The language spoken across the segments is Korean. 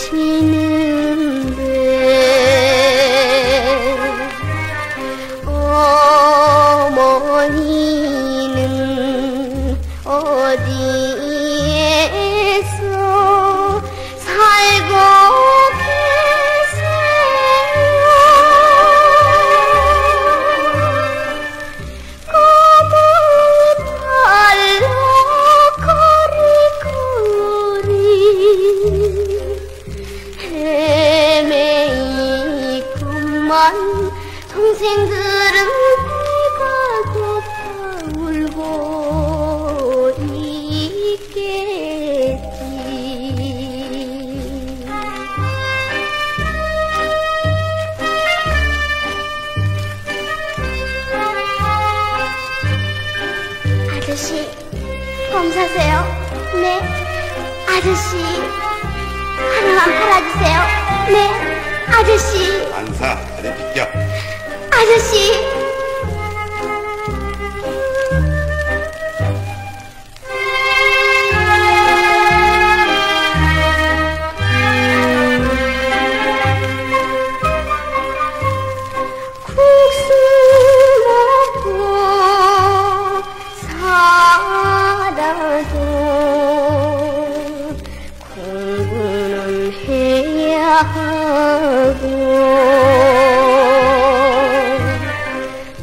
Schöne. 그만 동생들은 배가 고파 울고 있겠지. 아저씨 껌 사세요? 네. 아저씨 하나만 팔아주세요. 네. 아저씨 안 사. 다리 비켜. 아저씨 국수 먹고 살아도 하고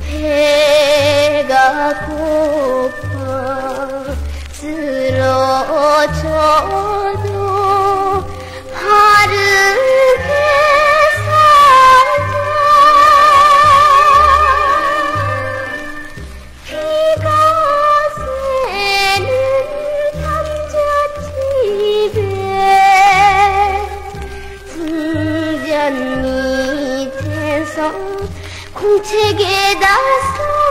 배가 고 승전 밑에서 공책에다 써보는